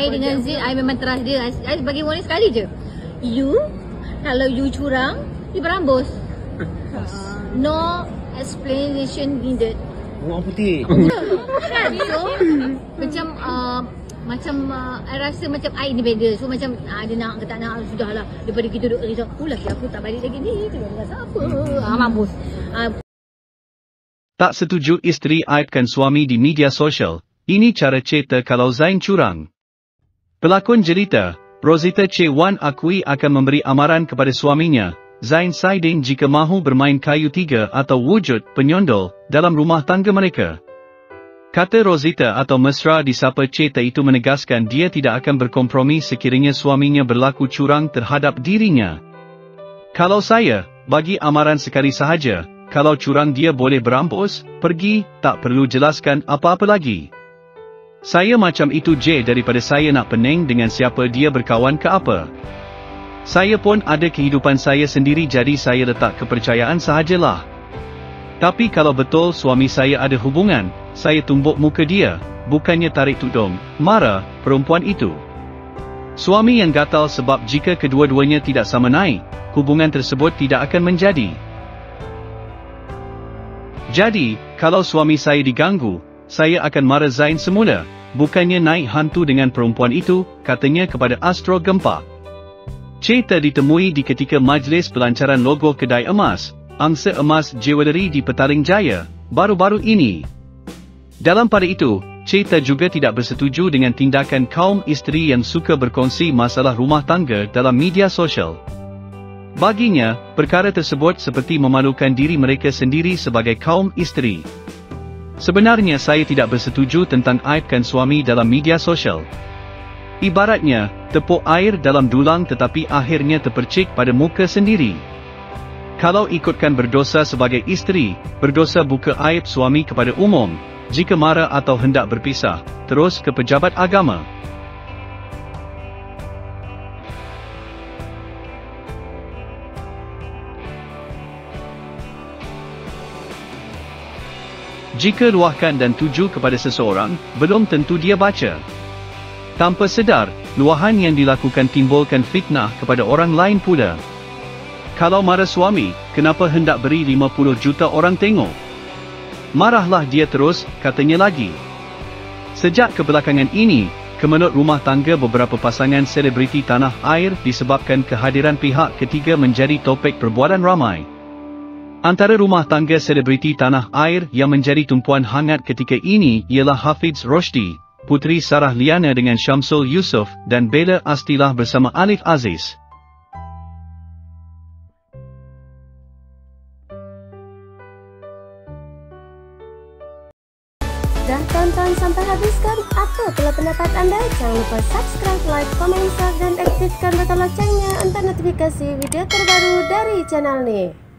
Saya dengan Zin, I memang trust dia. I, I bagi warning sekali je. You, kalau you curang, you berambus. No explanation needed. Orang putih. kan? So, macam uh, macam uh, I rasa macam I ni beda. So macam uh, dia nak ke tak nak sudahlah. Daripada kita duduk risau, oh lagi aku tak balik lagi ni. Tu rasa apa? Ah mampus. Uh, Tak setuju isteri aibkan suami di media sosial. Ini cara cerita kalau Zain curang. Pelakon jelita, Rosita Che Wan akui akan memberi amaran kepada suaminya, Zain Saidin jika mahu bermain kayu tiga atau wujud penyondol dalam rumah tangga mereka. Kata Rosita atau mesra di sapa cerita itu menegaskan dia tidak akan berkompromi sekiranya suaminya berlaku curang terhadap dirinya. Kalau saya, bagi amaran sekali sahaja, kalau curang dia boleh berampus, pergi, tak perlu jelaskan apa-apa lagi. Saya macam itu je daripada saya nak pening dengan siapa dia berkawan ke apa. Saya pun ada kehidupan saya sendiri jadi saya letak kepercayaan sahajalah. Tapi kalau betul suami saya ada hubungan, saya tumbuk muka dia, bukannya tarik tudung, marah, perempuan itu. Suami yang gatal sebab jika kedua-duanya tidak sama naik, hubungan tersebut tidak akan menjadi. Jadi, kalau suami saya diganggu, saya akan marah Zain semula, bukannya naik hantu dengan perempuan itu, katanya kepada Astro Gempa. Cerita ditemui di ketika majlis pelancaran logo kedai emas, angsa emas jewellery di Petaling Jaya, baru-baru ini. Dalam pada itu, Cerita juga tidak bersetuju dengan tindakan kaum isteri yang suka berkongsi masalah rumah tangga dalam media sosial. Baginya, perkara tersebut seperti memalukan diri mereka sendiri sebagai kaum isteri. Sebenarnya saya tidak bersetuju tentang aibkan suami dalam media sosial. Ibaratnya, tepuk air dalam dulang tetapi akhirnya terpercik pada muka sendiri. Kalau ikutkan berdosa sebagai isteri, berdosa buka aib suami kepada umum, jika marah atau hendak berpisah, terus ke pejabat agama. Jika luahkan dan tuju kepada seseorang, belum tentu dia baca. Tanpa sedar, luahan yang dilakukan timbulkan fitnah kepada orang lain pula. Kalau marah suami, kenapa hendak beri 50 juta orang tengok? Marahlah dia terus, katanya lagi. Sejak kebelakangan ini, kemenut rumah tangga beberapa pasangan selebriti tanah air disebabkan kehadiran pihak ketiga menjadi topik perbualan ramai. Antara rumah tangga selebriti tanah air yang menjadi tumpuan hangat ketika ini ialah Hafiz Roshdi, Puteri Sarah Liana dengan Syamsul Yusof dan Bella Astilah bersama Alif Aziz. Dah tonton sampai habis kan? Apa pula pendapat anda? Jangan lupa subscribe, like, komen, share dan aktifkan butang loncengnya untuk notifikasi video terbaru dari channel ni.